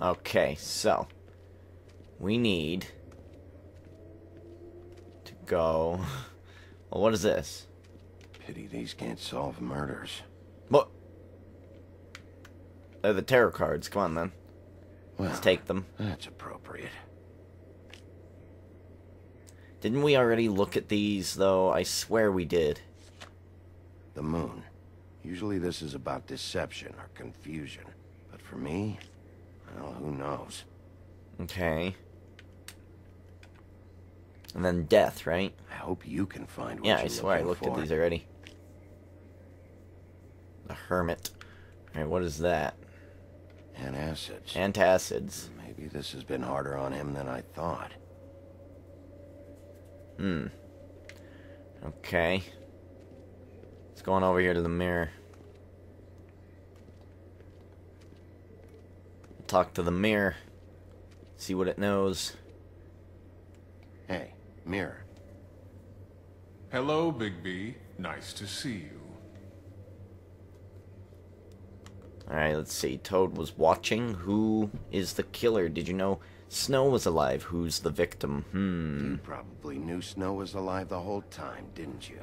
Okay, so we need to go. Well, what is this? Pity these can't solve murders. What? They're the tarot cards. Come on, then. Well, Let's take them. That's appropriate. Didn't we already look at these, though? I swear we did. The moon. Usually this is about deception or confusion. But for me, well, who knows? Okay. And then death, right? I hope you can find what Yeah, I swear I looked for. at these already. The Hermit. Alright, what is that? Antacids. Antacids. Maybe this has been harder on him than I thought. Hmm. Okay. Let's go on over here to the mirror. Talk to the mirror. See what it knows. Hey, mirror. Hello, Bigby. Nice to see you. Alright, let's see. Toad was watching. Who is the killer? Did you know Snow was alive? Who's the victim? Hmm. You probably knew Snow was alive the whole time, didn't you?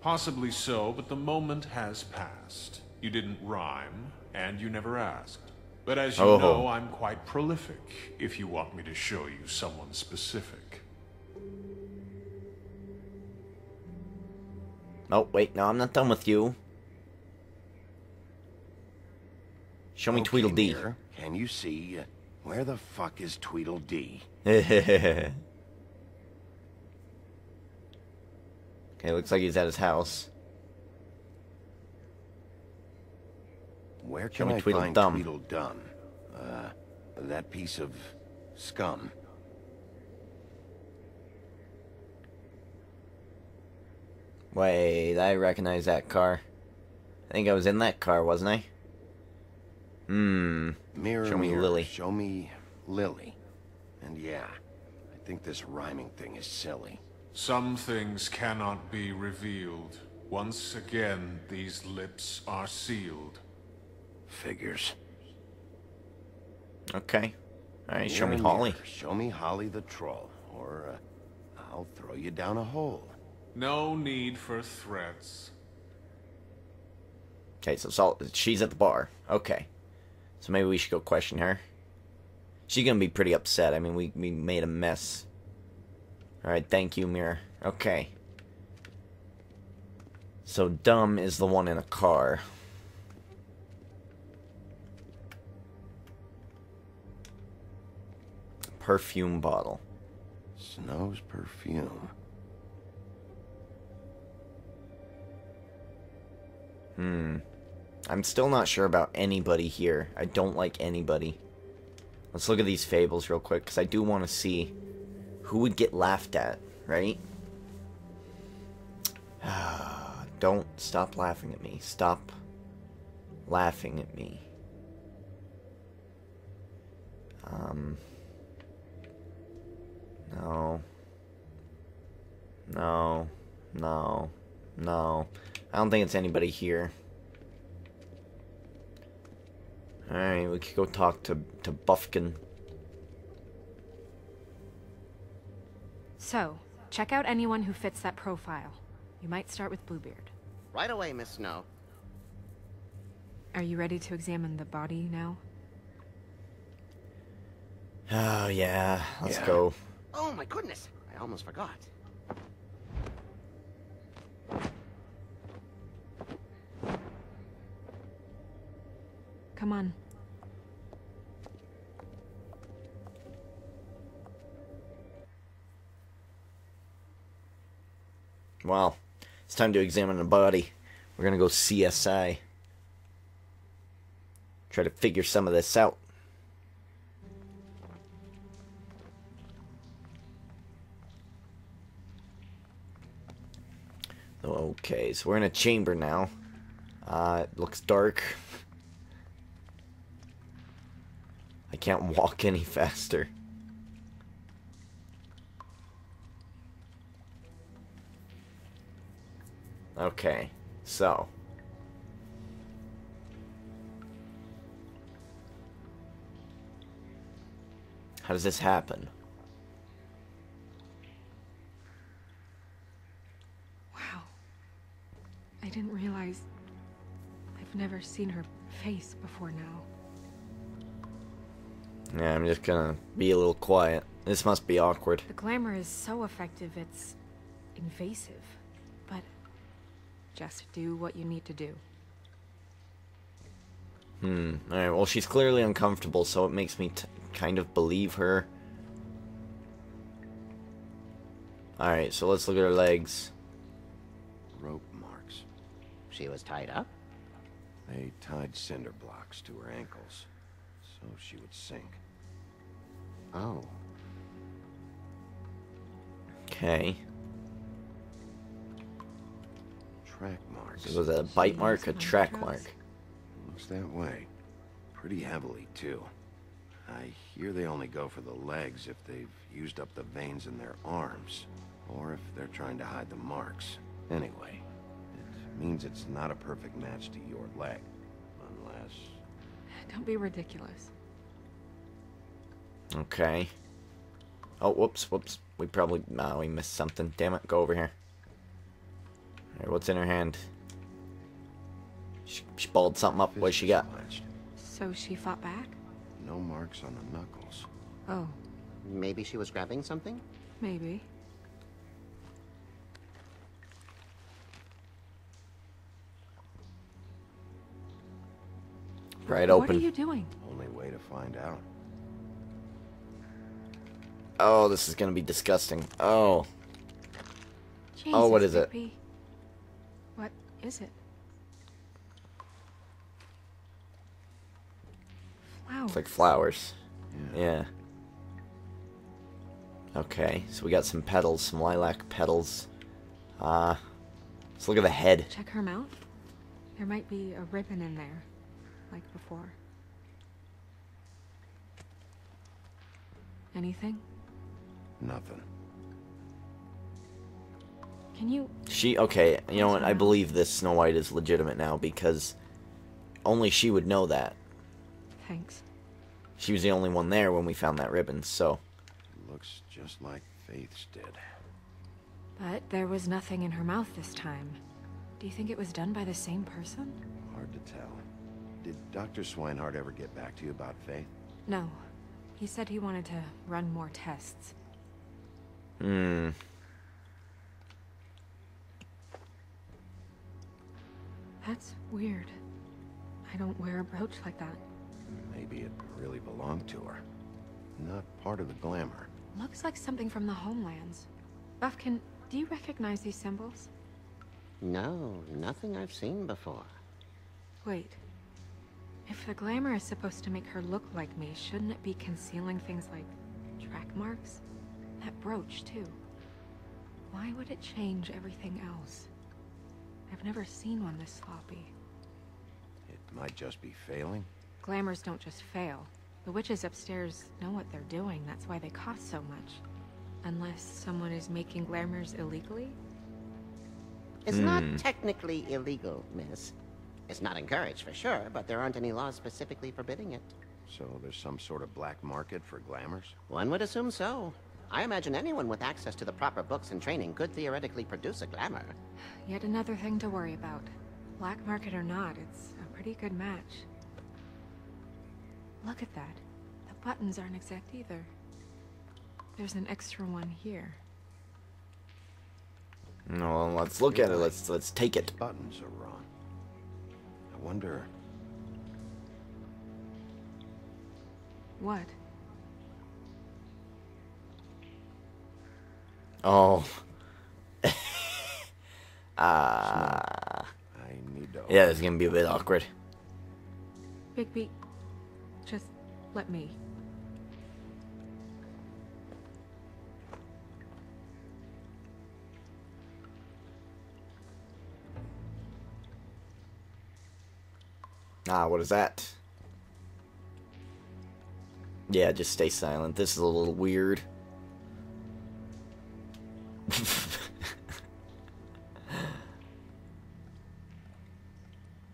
Possibly so, but the moment has passed. You didn't rhyme, and you never asked. But as you Oh. know, I'm quite prolific, if you want me to show you someone specific. Oh, wait. No, I'm not done with you. Show me Okay, Tweedledee. Mirror, can you see uh, where the fuck is Tweedledee? okay, looks like he's at his house. Where Show can me I Tweedledum. find Tweedledum? Uh, that piece of scum. Wait, I recognize that car. I think I was in that car, wasn't I? Hmm. Mirror, Show me mirror, Lily. Show me Lily. And yeah, I think this rhyming thing is silly. Some things cannot be revealed. Once again, these lips are sealed. Figures. Okay. Alright, show me Holly. mirror, Show me Holly the troll, or uh, I'll throw you down a hole. No need for threats. Okay, so Salt, she's at the bar. Okay. So maybe we should go question her. She's gonna be pretty upset. I mean, we, we made a mess. Alright, thank you, Mirror. Okay. So Dumb is the one in a car. Perfume bottle. Snow's perfume. Hmm. I'm still not sure about anybody here. I don't like anybody. Let's look at these fables real quick, because I do want to see who would get laughed at, right? don't stop laughing at me. Stop laughing at me. Um. No. No. No. No. I don't think it's anybody here. Alright, we could go talk to, to Buffkin. So, check out anyone who fits that profile. You might start with Bluebeard. Right away, Miss Snow. Are you ready to examine the body now? Oh, yeah. Let's Yeah. go. Oh my goodness, I almost forgot. Come on. Well, it's time to examine the body. We're gonna go CSI. Try to figure some of this out. Okay, so we're in a chamber now. Uh, it looks dark. I can't walk any faster. Okay, so. How does this happen? I didn't realize... I've never seen her face before now. Yeah, I'm just gonna be a little quiet. This must be awkward. The glamour is so effective, it's invasive. But just do what you need to do. Hmm. Alright, well, she's clearly uncomfortable, so it makes me t kind of believe her. Alright, so let's look at her legs. Rope marks. She was tied up? They tied cinder blocks to her ankles, so she would sink. Oh. Okay. Track marks. So was that a bite She mark, a track money mark? Looks that way. Pretty heavily, too. I hear they only go for the legs if they've used up the veins in their arms, or if they're trying to hide the marks. Anyway, it means it's not a perfect match to your leg. Unless... Don't be ridiculous. Okay. Oh, whoops, whoops. We probably... Nah, we missed something. Damn it, go over here. Alright, what's in her hand? She, she balled something up. What she got? clenched. So she fought back? No marks on the knuckles. Oh, Maybe she was grabbing something? maybe. Right open. What are you doing? Only way to find out. Oh, this is gonna be disgusting. Oh. Jesus, Oh, what is it? Bigby. What is it? Flowers. It's like flowers. Yeah. Yeah. Okay, so we got some petals, some lilac petals. Uh, let's look at the head. Check her mouth. There might be a ribbon in there, like before. Anything? Nothing. Can you? She, okay, you know what, I believe this Snow White is legitimate now because only she would know that. Thanks. She was the only one there when we found that ribbon, so. Looks just like Faith's did. But there was nothing in her mouth this time. Do you think it was done by the same person? Hard to tell. Did Dr. Swineheart ever get back to you about Faith? No. He said he wanted to run more tests. Hmm. That's weird. I don't wear a brooch like that. Maybe it really belonged to her. Not part of the glamour. Looks like something from the homelands. Buffkin, do you recognize these symbols? No, nothing I've seen before. Wait. If the glamour is supposed to make her look like me, shouldn't it be concealing things like track marks? That brooch, too. Why would it change everything else? I've never seen one this sloppy. It might just be failing. Glamours don't just fail. The witches upstairs know what they're doing, that's why they cost so much. Unless someone is making glamours illegally? It's not hmm. technically illegal, miss. It's not encouraged for sure, but there aren't any laws specifically forbidding it. So there's some sort of black market for glamours? One would assume so. I imagine anyone with access to the proper books and training could theoretically produce a glamour. Yet another thing to worry about. Black market or not, it's a pretty good match. Look at that. The buttons aren't exact either. There's an extra one here. No, well, let's look at it. Let's let's take it. Buttons are wrong. I wonder... What? Oh. Ah. I need to... yeah, it's gonna be a bit awkward. Bigby, just let me. Ah, what is that? Yeah, just stay silent. This is a little weird.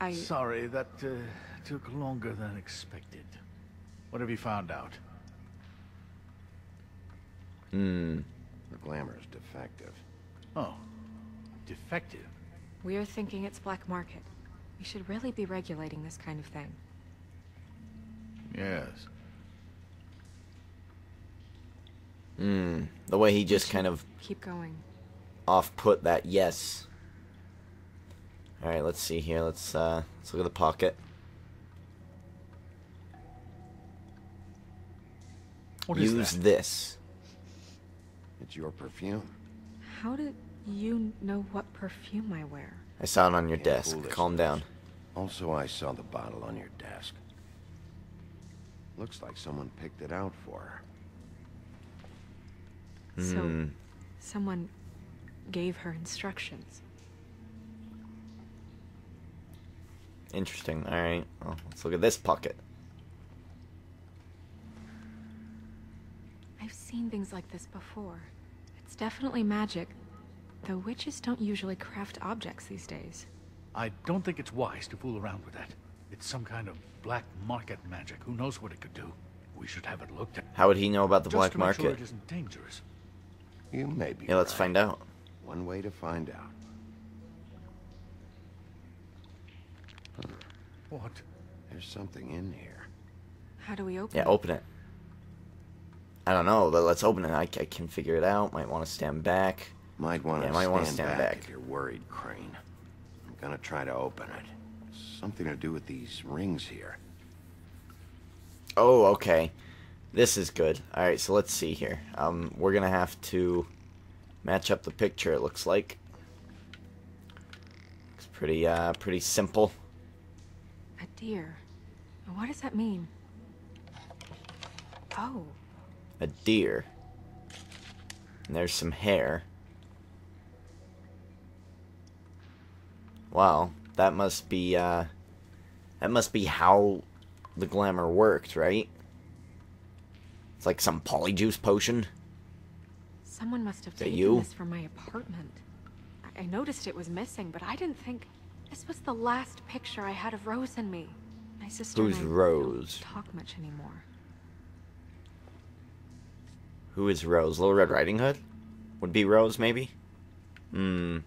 I. Sorry, that uh, took longer than expected. What have you found out? Hmm. The glamour's defective. Oh, defective. We're thinking it's black market. We should really be regulating this kind of thing. Yes. Hmm. The way he just kind of Keep going. off-put that yes. All right, let's see here. Let's uh, let's look at the pocket. What is Use that? this. It's your perfume. How did you know what perfume I wear? I saw it on your desk. Calm down. Also, I saw the bottle on your desk. Looks like someone picked it out for her. So, Hmm. someone gave her instructions. Interesting. All right. Well, let's look at this pocket. I've seen things like this before. It's definitely magic, though witches don't usually craft objects these days. I don't think it's wise to fool around with that. It's some kind of black market magic. Who knows what it could do? We should have it looked at. How would he know about the Just black to make market? Sure it isn't dangerous. You may be yeah, let's right. find out. One way to find out. What? There's something in here. How do we open Yeah, it? open it. I don't know, but let's open it. I, I can figure it out. Might want to stand back. Might want to Yeah, might stand, wanna stand back, back. if you're worried, Crane. I'm gonna try to open it. Something to do with these rings here. Oh, okay. This is good. All right, so let's see here. Um, we're gonna have to match up the picture. It looks like. It's pretty, uh, pretty simple. A deer. What does that mean? Oh, A deer. And there's some hair. Wow, that must be, uh, that must be how the glamour worked, right? It's like some polyjuice potion. someone must have taken you? this from my apartment. I, I noticed it was missing, but I didn't think this was the last picture I had of Rose and me. My sister Who's and I Rose? don't talk much anymore. Who is Rose? Little Red Riding Hood? Would be Rose, maybe? Hmm.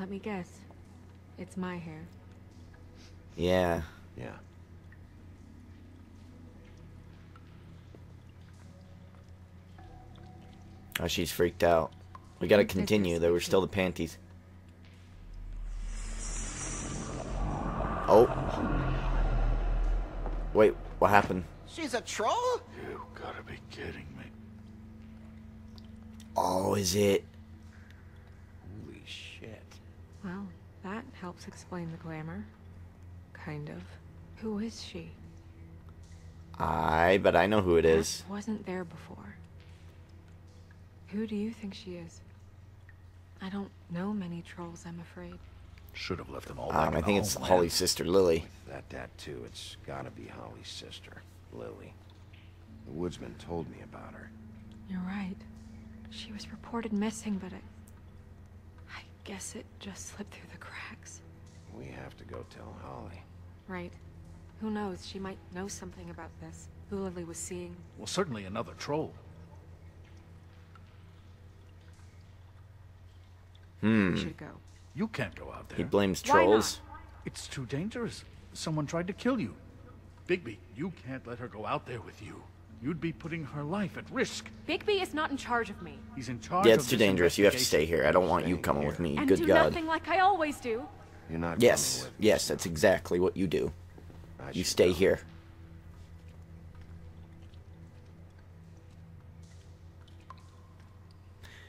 Let me guess. It's my hair. Yeah. Yeah. Oh, she's freaked out. We gotta continue. this There were still the panties. Oh. Wait, what happened? She's a troll? You gotta be kidding me. Oh, is it? Holy shit. Well, that helps explain the glamour. Kind of. Who is she? I, but I know who it is. That wasn't there before. Who do you think she is? I don't know many trolls, I'm afraid. Should have left them all back Um, in I think it's homeland. Holly's sister, Lily. That tattoo, it's gotta be Holly's sister, Lily. The woodsman told me about her. You're right. She was reported missing, but I. I guess it just slipped through the cracks. We have to go tell Holly. Right. Who knows? She might know something about this. Who Lily was seeing. Well, certainly another troll. Hmm. We should go. You can't go out there. He blames Why not? trolls. It's too dangerous. Someone tried to kill you. Bigby, you can't let her go out there with you. You'd be putting her life at risk. Bigby is not in charge of me. He's in charge Yeah, of it's too dangerous. You have to stay here. I don't want you coming here. with me. And Good do God. nothing like I always do. You're not Yes. coming with. Yes, that's exactly what you do. I You stay go. here.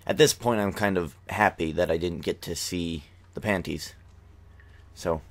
At this point, I'm kind of happy that I didn't get to see the panties. So,